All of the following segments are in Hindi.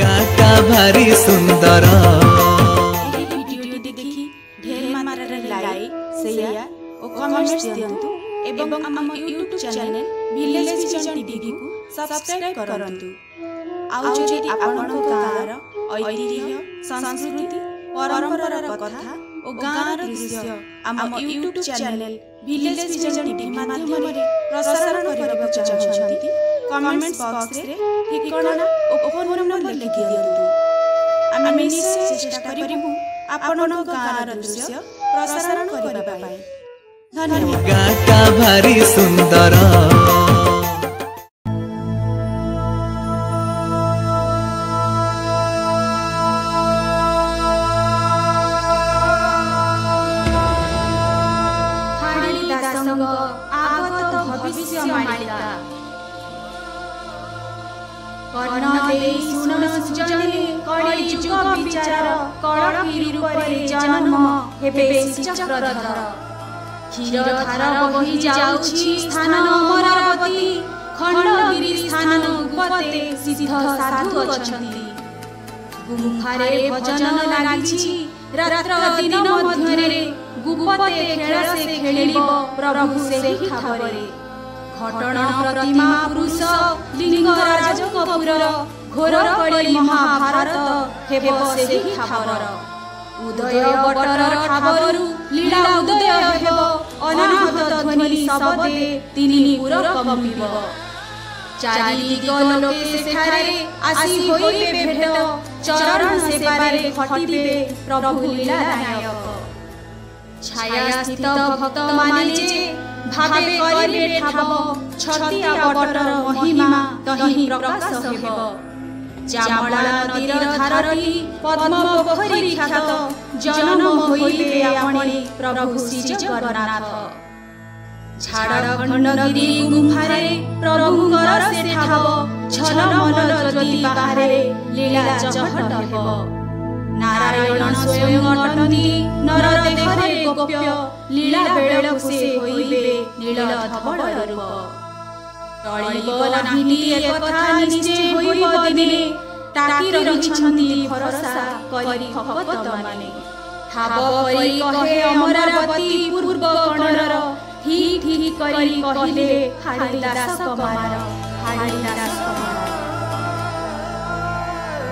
গাটা ভারি সুন্দর এই ভিডিওটি দেখি ঢের মাত্রার লাইক শেয়ার ও কমেন্টস দিয়ন্তু এবং আমার YouTube channel village vision TV কু সাবস্ক্রাইব করন্তু ଆଉ ଯଦି ଆପଣଙ୍କ ଗାଁର ଐତିହ୍ୟ ସଂସ୍କୃତି ପରମ୍ପରାର କଥା ଓ ଗାଁର ଦୃଶ୍ୟ ଆମ YouTube channel village vision TV ମାଧ୍ୟମରେ ପ୍ରସାରଣ କରିବାକୁ ଚାହୁଁଛନ୍ତି କମେଣ୍ଟସ୍ ବକ୍ସରେ ଠିକଣା ଓ ଫୋନ୍ ନମ୍ବର ଲେଖି ଦିଅନ୍ତୁ ଆମେ ନିଶ୍ଚୟ ଚେଷ୍ଟା କରିବୁ ଆପଣଙ୍କ ଗାଁର ଦୃଶ୍ୟ ପ୍ରସାରଣ କରିବା ପାଇଁ ଧନ୍ୟବାଦ ଗାଁଟା ଭାରି ସୁନ୍ଦର କର୍ଣ୍ଣ ଦେଇ ଶୁଣ ସୂଚନୀ କଳି ଯୁଗ ବିଚାର କଳକିରି ରୂପରେ ଜନ୍ମ ହେବେ ସୂଚକ୍ରଧର କ୍ଷୀର ଧାର ବହି ଯାଉଛି ସ୍ଥାନ ଅମରାବତୀ ଖଣ୍ଡଗିରି ସ୍ଥାନ ଉପରେ ସିଦ୍ଧ ସାଧୁ ଅଛନ୍ତି ଗୁମ୍ଫାରେ ଭଜନ ଲାଗିଛି ରାତ୍ର ଦିନ ମଧ୍ୟରେ ଗୁପତେ ଖେଳ ସେ ଖେଳିବ ପ୍ରଭୁ ସେହି ଠାବରେ ଘଟଣ ପ୍ରତିମା ପୁରୁଷ ଲିଙ୍ଗରାଜ କପୁର ଘୋର କଳି ମହାଭାରତ ହେବ ସେହି ଠାବର ଉଦୟ ବଟର ଠାବରରୁ ଲୀଳା ଉଦୟ ହେବ ଅନାହତ ଧ୍ୱନି ଶବଦେ ତିନି ପୁର କମ୍ପିବ ଚାରିଦିଗ ଲୋକେ ସେଠାରେ ଆସି ହୋଇବେ ଭେଟ ଚରଣ ସେବାରେ ଖଟିବେ ପ୍ରଭୁ ଲୀଳା ନାୟକ ছায়া স্থিত ভক্ত মানে যে ভাবে করিবে ঠাব ছতি আবটর মহিমা তহি প্রকাশ হেব জামলা নদীর ধারটি পদ্ম পোখরী খ্যাত জনম হইবে আপনি প্রভু শ্রী জগন্নাথ ঝাড়খণ্ডগিরি গুম্ফারে প্রভুঙ্কর সে ঠাব ছল মল বাহারে লীলা চহট হেব ନାରାୟଣ ସ୍ୱୟଂ ଅଟନ୍ତି ନର ଦେହରେ ଗୋପ୍ୟ ଲୀଳା ବେଳକୁ ସେ ହୋଇବେ ନୀଳ ଧବଳ ରୂପ ଟଳିବ ନାହିଁଟି ଏକଥା ନିଶ୍ଚେ ହୋଇବ ଦିନେ ତାକି ରହିଛନ୍ତି ଭରସା କରି ଭଗତମାନେ ଠାବ କରି କହେ ଅମରାବତୀ ପୂର୍ବ କଣର ଠି ଠି କରି କହିଲେ ହାଡ଼ିଲା ସକମାର ହାଡ଼ିଲା ସକମାର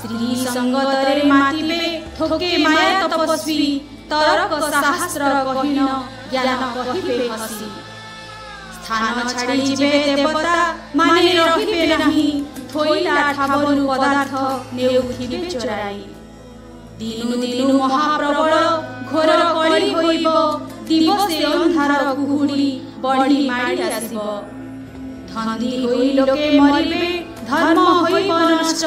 स्त्री संग तरे मातिबे थोके माया तपस्वी तरक शास्त्र कहिन ज्ञान कहिबे हसी स्थान छाड़ी जीवे देवता माने रहिबे नाही थोइला ठाबनु पदार्थ नेउथिबे चराई दिनु दिनु महाप्रबल घोर कली होइब दिवसे अंधार कुहुडी बढी माडी आसिब धन्दी होई लोके मरिबे धर्म होइब नष्ट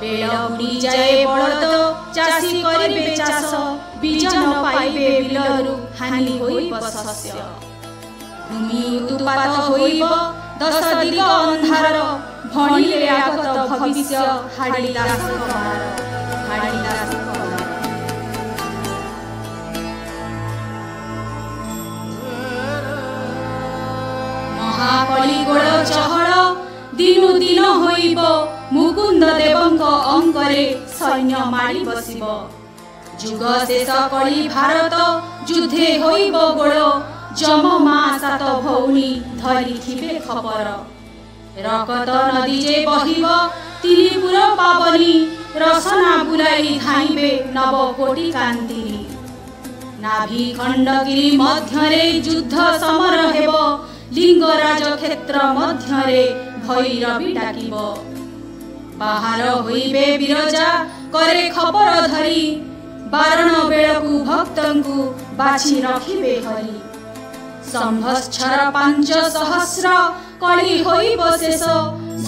ବେଳ ବୁଡ଼ିଯାଏ ବଳଦ ଚାଷୀ କରିବେ ଚାଷ ବୀଜ ନ ପାଇବେ ବିଲରୁ ହାନି ହୋଇବ ଶସ୍ୟ ଭୂମି ଉତ୍ପାତ ହୋଇବ ଦଶ ଦିଗ ଅନ୍ଧାର ଭଣିଲେ ଆଗତ ଭବିଷ୍ୟ ହାଡ଼ିଦାସ କମାର ହାଡ଼ିଦାସ ମହାକଳି ଗୋଳ ଚହଳ ଦିନୁ ଦିନ ହୋଇବ ମୁକୁନ୍ଦ ଦେବ अंकरे सैन्य मारी बसिब जुग शेष कली भारत युद्धे होइब गोलो जम मा सात भौनी धरि थिबे खबर रकत नदी जे बहिब तिनी पुर पावनी रसना बुलाई धाइबे नव कोटि कांति नाभि खंड गिरी मध्य रे युद्ध समर हेबो लिंगराज क्षेत्र मध्य रे भई डाकिबो बाहर बे बिरजा करे खबर धरी बारण बेळकु भक्तंकु बाछि रखिबे हरि संभस छर पांच सहस्र कलि होइ बसेस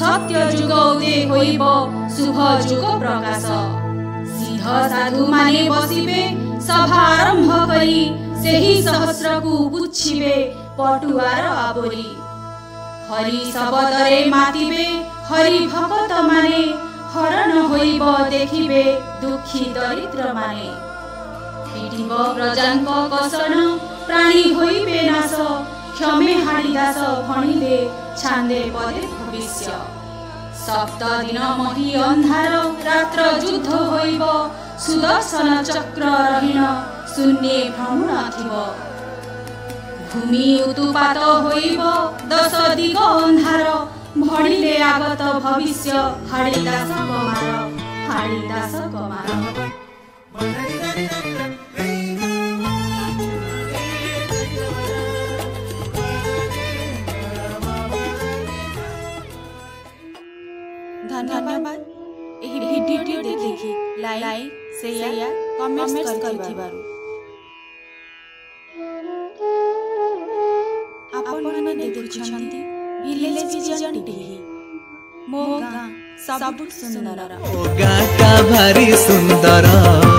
सत्य युग उदय होइबो शुभ युग प्रकाश सिंह साधु माने बसिबे सभा आरंभ करी, सेही सहस्रकु पुछिबे पटुवार आबोरी हरि सबदरे मातिबे হরি ভকত মানে হরণ হইব দেখিবে দুঃখী দরিদ্র মানে পিটিব প্রজাঙ্ক কষণ প্রাণী হইবে নাশ ক্ষমে হাড়ি দাস ভণিলে ছান্দে পদে ভবিষ্য সপ্ত দিন মহি অন্ধার রাত্র যুদ্ধ হইব সুদর্শন চক্র রহীণ শূন্যে ভ্রমণ থিব ভূমি উতুপাত হইব দশ দিগ অন্ধার भणिले आगत भविष्य हरिदास कमार हरिदास कमार धन्यवाद लाइक कमेंट कर मोगा सब सुंदर मोगा का भरी सुंदर